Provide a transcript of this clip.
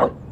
Oh.